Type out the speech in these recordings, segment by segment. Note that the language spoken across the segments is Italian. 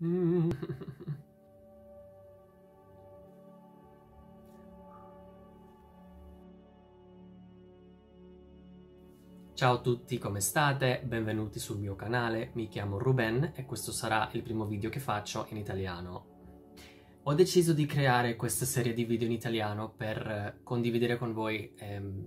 Ciao a tutti, come state? Benvenuti sul mio canale, mi chiamo Ruben e questo sarà il primo video che faccio in italiano. Ho deciso di creare questa serie di video in italiano per condividere con voi ehm,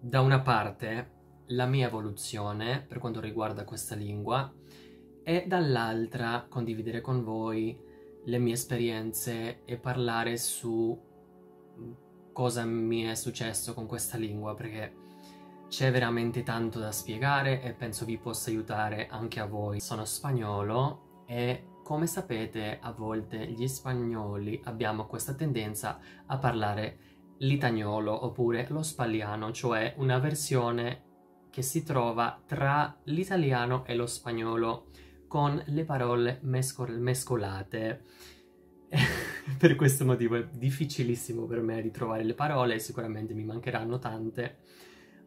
da una parte la mia evoluzione per quanto riguarda questa lingua e dall'altra condividere con voi le mie esperienze e parlare su cosa mi è successo con questa lingua perché c'è veramente tanto da spiegare e penso vi possa aiutare anche a voi. Sono spagnolo e come sapete a volte gli spagnoli abbiamo questa tendenza a parlare l'itagnolo oppure lo spagliano, cioè una versione che si trova tra l'italiano e lo spagnolo con le parole mescol mescolate. per questo motivo è difficilissimo per me ritrovare le parole, sicuramente mi mancheranno tante,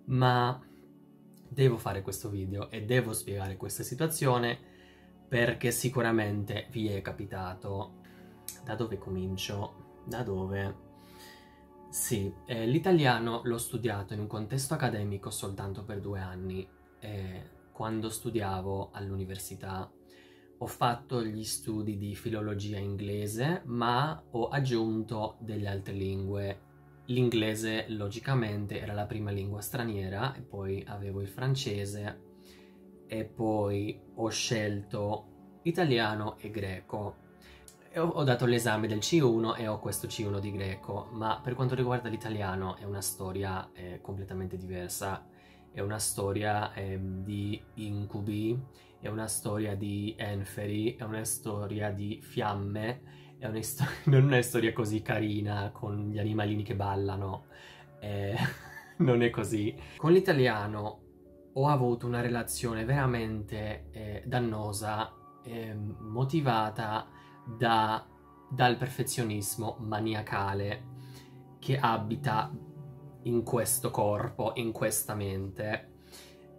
ma devo fare questo video e devo spiegare questa situazione perché sicuramente vi è capitato. Da dove comincio? Da dove? Sì, eh, l'italiano l'ho studiato in un contesto accademico soltanto per due anni. Eh, quando studiavo all'università ho fatto gli studi di filologia inglese, ma ho aggiunto delle altre lingue. L'inglese, logicamente, era la prima lingua straniera, e poi avevo il francese, e poi ho scelto italiano e greco. E ho, ho dato l'esame del C1 e ho questo C1 di greco, ma per quanto riguarda l'italiano è una storia eh, completamente diversa. È una storia eh, di incubi, è una storia di enferi, è una storia di fiamme, è una non una storia così carina con gli animalini che ballano. Eh, non è così. Con l'italiano ho avuto una relazione veramente eh, dannosa, eh, motivata da, dal perfezionismo maniacale che abita in questo corpo, in questa mente.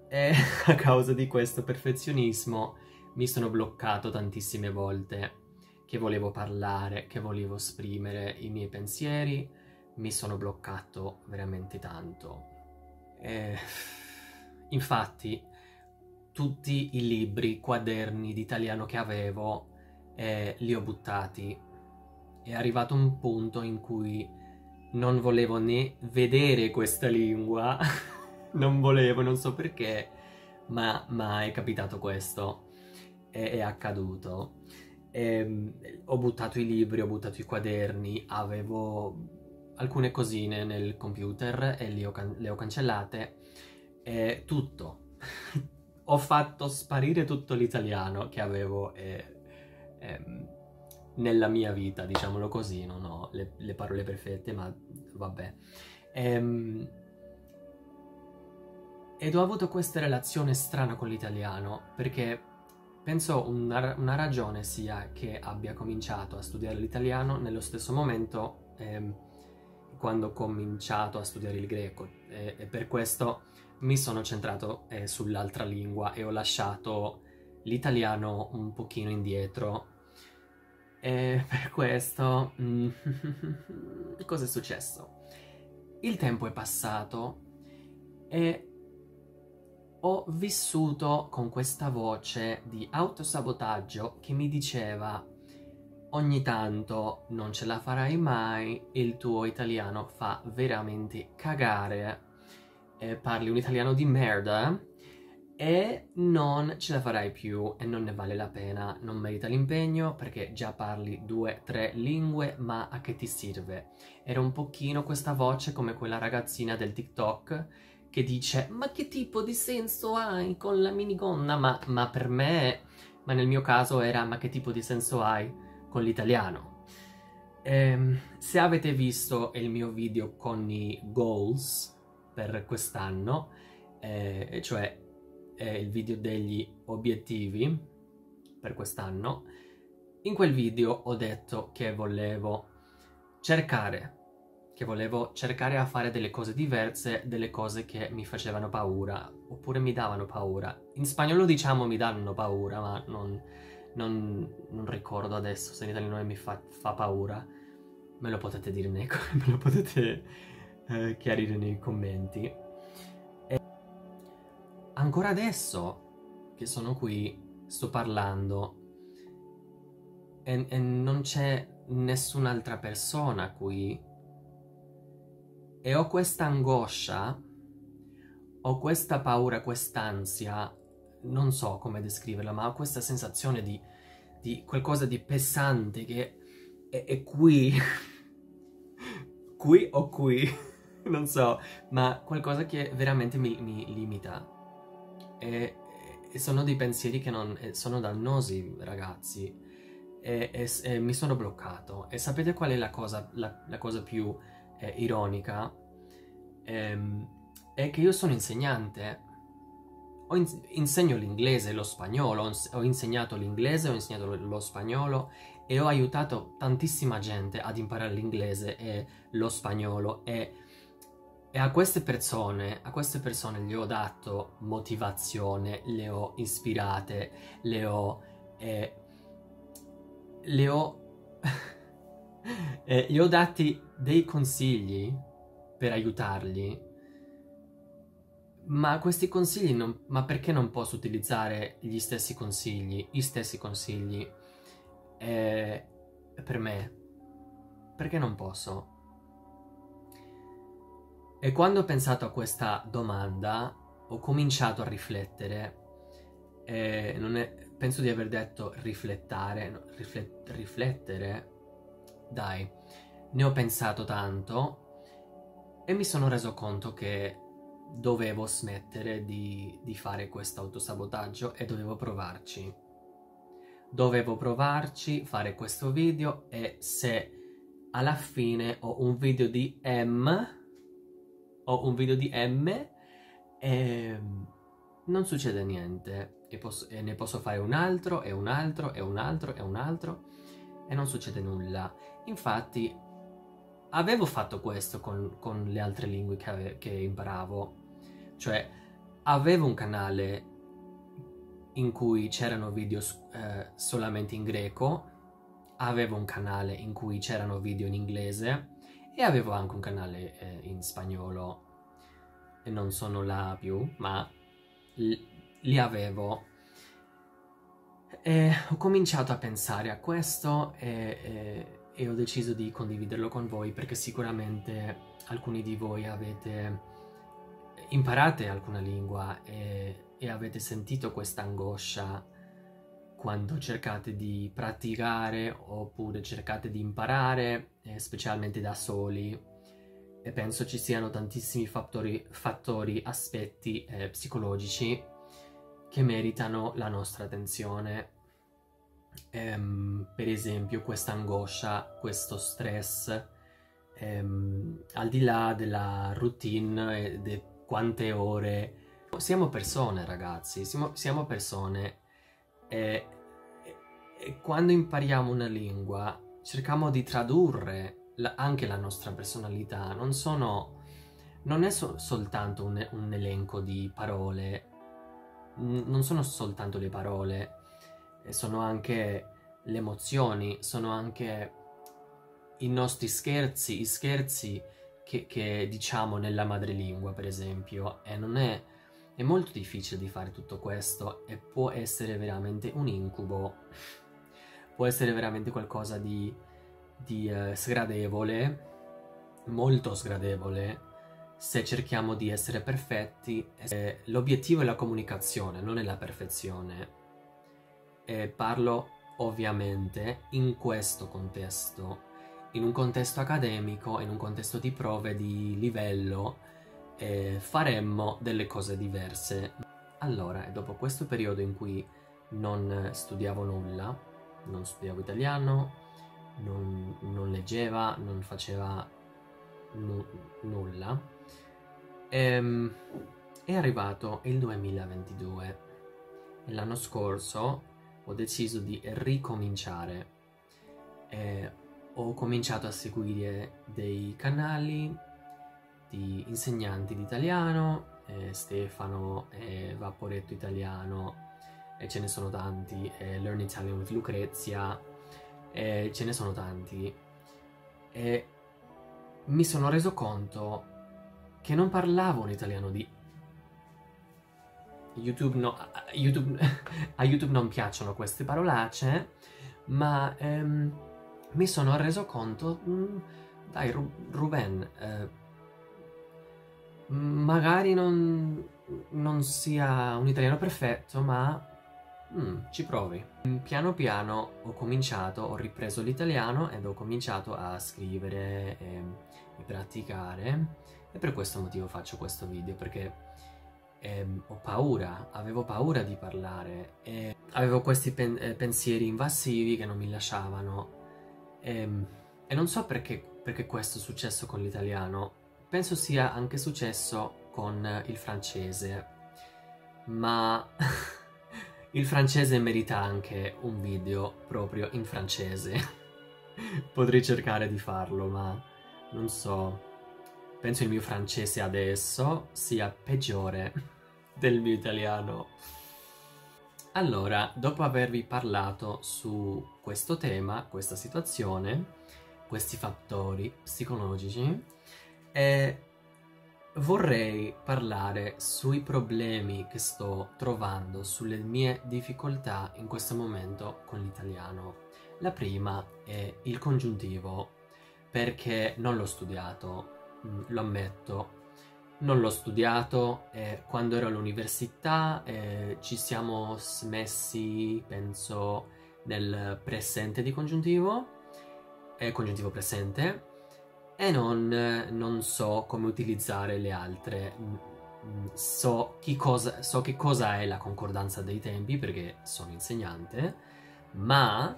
E a causa di questo perfezionismo mi sono bloccato tantissime volte che volevo parlare, che volevo esprimere i miei pensieri, mi sono bloccato veramente tanto. E Infatti, tutti i libri, quaderni di italiano che avevo eh, li ho buttati. È arrivato un punto in cui non volevo né vedere questa lingua, non volevo, non so perché, ma, ma è capitato questo, è, è accaduto. E, ehm, ho buttato i libri, ho buttato i quaderni, avevo alcune cosine nel computer e ho le ho cancellate eh, tutto. Ho fatto sparire tutto l'italiano che avevo eh, ehm, nella mia vita, diciamolo così, non ho le, le parole perfette, ma vabbè. Ehm, ed ho avuto questa relazione strana con l'italiano, perché penso una, una, ragione sia che abbia cominciato a studiare l'italiano nello stesso momento ehm, quando ho cominciato a studiare il greco, e, e per questo mi sono centrato eh, sull'altra lingua e ho lasciato l'italiano un pochino indietro. E per questo... Mm, cosa è successo? Il tempo è passato e ho vissuto con questa voce di autosabotaggio che mi diceva ogni tanto non ce la farai mai, il tuo italiano fa veramente cagare. Eh, parli un italiano di merda e non ce la farai più e non ne vale la pena, non merita l'impegno perché già parli due, tre lingue, ma a che ti serve? Era un pochino questa voce come quella ragazzina del TikTok che dice ma che tipo di senso hai con la minigonna? Ma, ma per me, ma nel mio caso era ma che tipo di senso hai con l'italiano? Ehm, se avete visto il mio video con i goals, per quest'anno, eh, cioè eh, il video degli obiettivi per quest'anno. In quel video ho detto che volevo cercare, che volevo cercare a fare delle cose diverse, delle cose che mi facevano paura, oppure mi davano paura. In spagnolo diciamo mi danno paura, ma non, non, non ricordo adesso se in italiano mi fa, fa, paura. Me lo potete dire nei, me lo potete eh, chiarire nei commenti. E ancora adesso che sono qui, sto parlando e, e non c'è nessun'altra persona qui e ho questa angoscia, ho questa paura, quest'ansia, non so come descriverla, ma ho questa sensazione di, di qualcosa di pesante che è, è qui, qui o qui, non so, ma qualcosa che veramente mi, mi limita. E, e, sono dei pensieri che non, sono dannosi, ragazzi. E, e, e, mi sono bloccato. E sapete qual è la cosa, la, la cosa più eh, ironica? Ehm, è che io sono insegnante ho in- insegno l'inglese e lo spagnolo, ho insegnato l'inglese, ho insegnato lo, lo spagnolo e ho aiutato tantissima gente ad imparare l'inglese e lo spagnolo e, e a queste persone, a queste persone gli ho dato motivazione, le ho ispirate, le ho... Eh, le ho... eh, gli ho dati dei consigli per aiutarli ma questi consigli, non, ma perché non posso utilizzare gli stessi consigli, gli stessi consigli eh, per me? Perché non posso? E quando ho pensato a questa domanda, ho cominciato a riflettere, eh, è, penso di aver detto riflettare, no, riflet, riflettere, dai, ne ho pensato tanto e mi sono reso conto che dovevo smettere di, di fare questo autosabotaggio e dovevo provarci. Dovevo provarci, fare questo video e se alla fine ho un video di M, ho un video di M e non succede niente e, posso, e ne posso fare un altro e un altro e un altro e un altro e non succede nulla. Infatti avevo fatto questo con, con le altre lingue che, ave, che imparavo, cioè avevo un canale in cui c'erano video eh, solamente in greco, avevo un canale in cui c'erano video in inglese e avevo anche un canale eh, in spagnolo e non sono là più, ma li avevo. E ho cominciato a pensare a questo e, e e ho deciso di condividerlo con voi perché sicuramente alcuni di voi avete imparate alcuna lingua e, e avete sentito questa angoscia quando cercate di praticare oppure cercate di imparare, eh, specialmente da soli. E penso ci siano tantissimi fattori, fattori aspetti eh, psicologici che meritano la nostra attenzione ehm, per esempio questa angoscia, questo stress, ehm, al di là della routine e di quante ore. Siamo persone ragazzi, siamo, siamo persone. E, e, quando impariamo una lingua cerchiamo di tradurre la, anche la nostra personalità, non sono... Non è so, soltanto un, un elenco di parole, non sono soltanto le parole, sono anche le emozioni, sono anche i nostri scherzi, i scherzi che, che diciamo nella madrelingua, per esempio, e non è, è molto difficile di fare tutto questo e può essere veramente un incubo, può essere veramente qualcosa di, di uh, sgradevole, molto sgradevole, se cerchiamo di essere perfetti. L'obiettivo è la comunicazione, non è la perfezione eh, parlo ovviamente in questo contesto, in un contesto accademico, in un contesto di prove di livello, eh, faremmo delle cose diverse. Allora, dopo questo periodo in cui non studiavo nulla, non studiavo italiano, non, non leggeva, non faceva nu nulla, ehm, è arrivato il 2022 e l'anno scorso ho deciso di ricominciare. Eh, ho cominciato a seguire dei canali di insegnanti di italiano, eh, Stefano e Vaporetto Italiano, e ce ne sono tanti, e Learn Italian with Lucrezia, e ce ne sono tanti. E mi sono reso conto che non parlavo un italiano di... YouTube no, a, YouTube, a YouTube non piacciono queste parolacce, ma ehm, mi sono reso conto, mh, mm, dai Ruben, eh, magari non, non, sia un italiano perfetto, ma mm, ci provi. Piano piano ho cominciato, ho ripreso l'italiano ed ho cominciato a scrivere e, e praticare e per questo motivo faccio questo video, perché eh, ho paura, avevo paura di parlare e avevo questi pen eh, pensieri invasivi che non mi lasciavano. Ehm, e non so perché, perché questo è successo con l'italiano, penso sia anche successo con il francese, ma il francese merita anche un video proprio in francese. Potrei cercare di farlo, ma non so penso il mio francese adesso sia peggiore del mio italiano. Allora, dopo avervi parlato su questo tema, questa situazione, questi fattori psicologici, eh, vorrei parlare sui problemi che sto trovando, sulle mie difficoltà in questo momento con l'italiano. La prima è il congiuntivo, perché non l'ho studiato, lo ammetto. Non l'ho studiato, eh, quando ero all'università eh, ci siamo smessi, penso, nel presente di congiuntivo, eh, congiuntivo presente, e non, non, so come utilizzare le altre. Mm, mm, so, cosa, so che cosa è la concordanza dei tempi perché sono insegnante, ma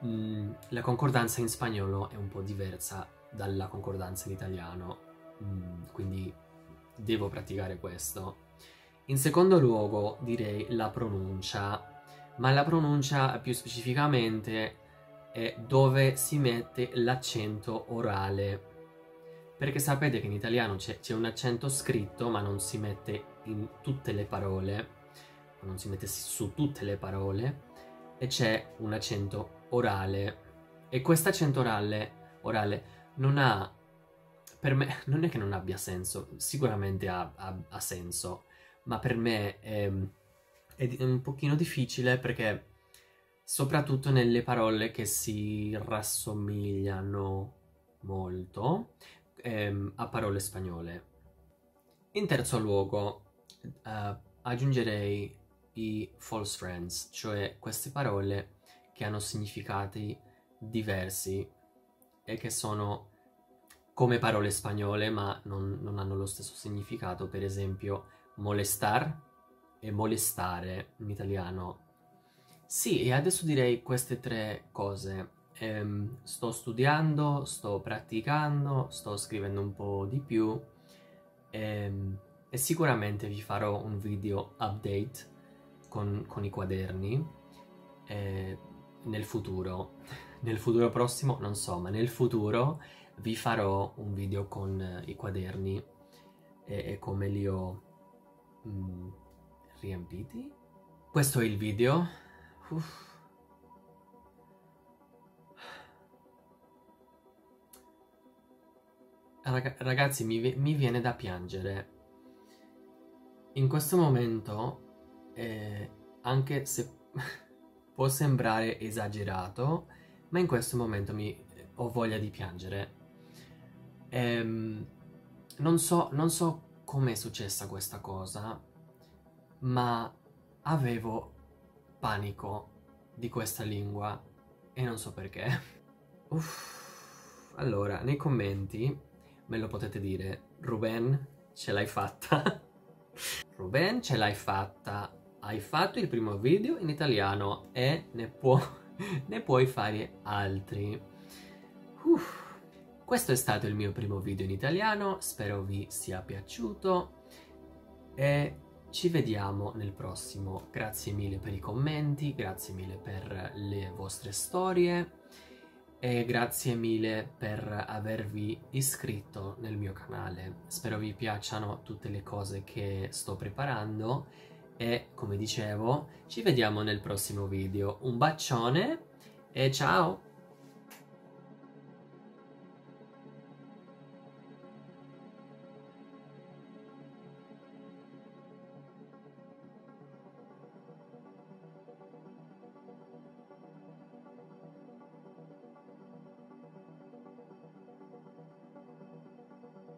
mh, la concordanza in spagnolo è un po' diversa dalla concordanza in italiano, mm, quindi devo praticare questo. In secondo luogo direi la pronuncia, ma la pronuncia più specificamente è dove si mette l'accento orale. Perché sapete che in italiano c'è, un accento scritto ma non si mette in tutte le parole, non si mette su tutte le parole, e c'è un accento orale. E questo accento orale, orale non ha... Per me non è che non abbia senso, sicuramente ha, ha, ha senso, ma per me è, è un pochino difficile perché soprattutto nelle parole che si rassomigliano molto ehm, a parole spagnole. In terzo luogo uh, aggiungerei i false friends, cioè queste parole che hanno significati diversi e che sono come parole spagnole ma non, non hanno lo stesso significato, per esempio molestar e molestare in italiano. Sì, e adesso direi queste tre cose. Ehm, sto studiando, sto praticando, sto scrivendo un po' di più ehm, e sicuramente vi farò un video update con, con i quaderni eh, nel futuro nel futuro prossimo, non so, ma nel futuro vi farò un video con eh, i quaderni e, e, come li ho mm, riempiti. Questo è il video. Uff. Rag ragazzi, mi, mi, viene da piangere. In questo momento, eh, anche se può sembrare esagerato, ma in questo momento mi, ho voglia di piangere. Ehm, non so, non so come è successa questa cosa, ma avevo panico di questa lingua e non so perché. Uff, allora, nei commenti me lo potete dire, Ruben, ce l'hai fatta? Ruben, ce l'hai fatta? Hai fatto il primo video in italiano e ne può ne puoi fare altri. Uff. Questo è stato il mio primo video in italiano, spero vi sia piaciuto e ci vediamo nel prossimo. Grazie mille per i commenti, grazie mille per le vostre storie e grazie mille per avervi iscritto nel mio canale. Spero vi piacciono tutte le cose che sto preparando e come dicevo ci vediamo nel prossimo video. Un bacione e ciao!